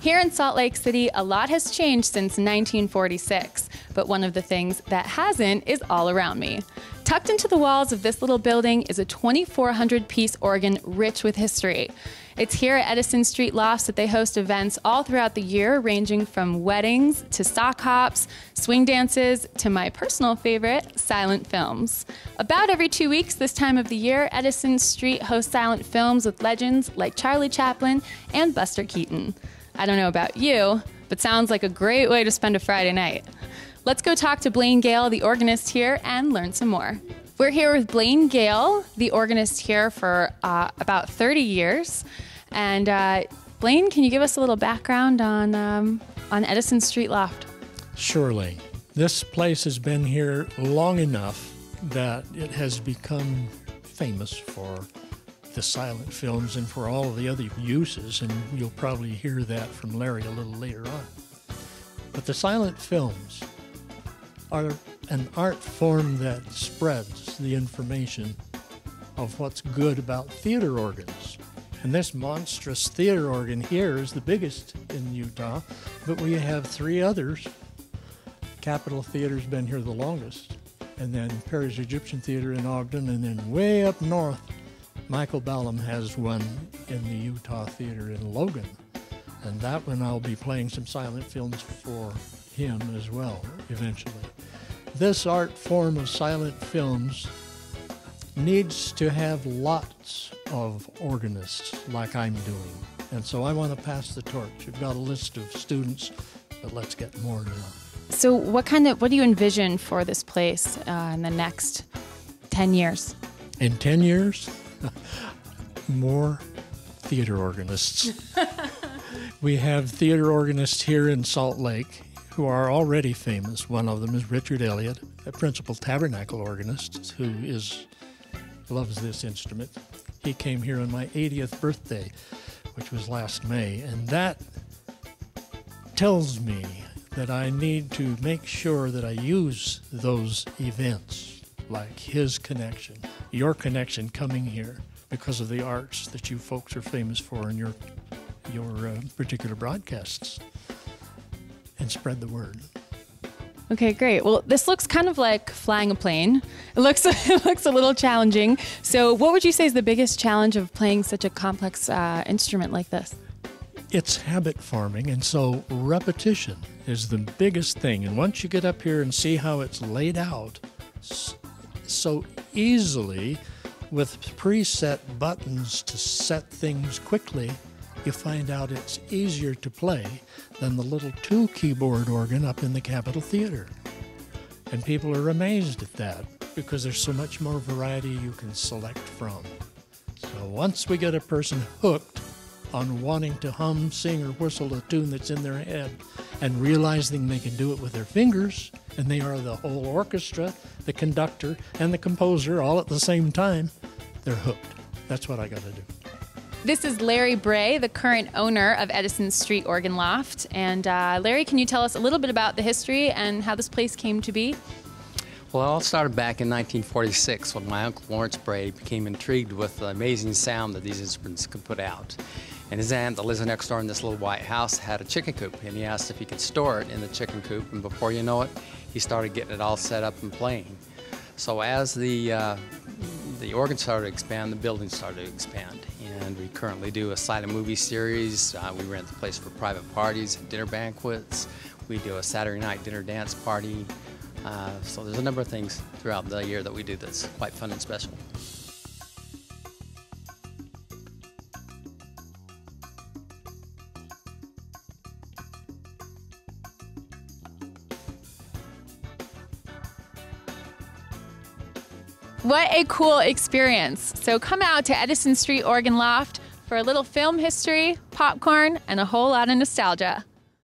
Here in Salt Lake City, a lot has changed since 1946, but one of the things that hasn't is all around me. Tucked into the walls of this little building is a 2,400 piece organ rich with history. It's here at Edison Street Lofts that they host events all throughout the year, ranging from weddings to sock hops, swing dances, to my personal favorite, silent films. About every two weeks this time of the year, Edison Street hosts silent films with legends like Charlie Chaplin and Buster Keaton. I don't know about you, but sounds like a great way to spend a Friday night. Let's go talk to Blaine Gale, the organist here, and learn some more. We're here with Blaine Gale, the organist here for uh, about 30 years. And uh, Blaine, can you give us a little background on, um, on Edison Street Loft? Surely. This place has been here long enough that it has become famous for the silent films and for all of the other uses, and you'll probably hear that from Larry a little later on. But the silent films are an art form that spreads the information of what's good about theater organs. And this monstrous theater organ here is the biggest in Utah, but we have three others. Capitol Theater's been here the longest, and then Peery's Egyptian Theater in Ogden, and then way up north, Michael Ballam has one in the Utah Theater in Logan. And that one I'll be playing some silent films for him as well eventually. This art form of silent films needs to have lots of organists like I'm doing. And so I want to pass the torch. We've got a list of students, but let's get more now. So, what kind of what do you envision for this place uh, in the next ten years? In ten years, more theater organists. we have theater organists here in Salt Lake who are already famous. One of them is Richard Elliott, a principal tabernacle organist who is loves this instrument. He came here on my 80th birthday, which was last May, and that tells me that I need to make sure that I use those events, like his connection, your connection coming here because of the arts that you folks are famous for in your your uh, particular broadcasts, and spread the word. Okay, great. Well, this looks kind of like flying a plane. It looks it looks a little challenging. So, what would you say is the biggest challenge of playing such a complex uh, instrument like this? It's habit forming, and so repetition is the biggest thing. And once you get up here and see how it's laid out so easily with preset buttons to set things quickly, you find out it's easier to play than the little two keyboard organ up in the Capitol Theater. And people are amazed at that because there's so much more variety you can select from. So once we get a person hooked on wanting to hum, sing, or whistle a tune that's in their head and realizing they can do it with their fingers, and they are the whole orchestra, the conductor, and the composer all at the same time, they're hooked. That's what I got to do. This is Larry Bray, the current owner of Edison Street Organ Loft. And uh, Larry, can you tell us a little bit about the history and how this place came to be? Well, it all started back in 1946 when my uncle Lawrence Bray became intrigued with the amazing sound that these instruments could put out. And his aunt that lives next door in this little white house had a chicken coop, and he asked if he could store it in the chicken coop. And before you know it, he started getting it all set up and playing. So as the uh, the organ started to expand, the building started to expand. And we currently do a silent movie series. Uh, we rent the place for private parties and dinner banquets. We do a Saturday night dinner dance party. Uh, so there's a number of things throughout the year that we do that's quite fun and special. What a cool experience. So come out to Edison Street Organ Loft for a little film history, popcorn, and a whole lot of nostalgia.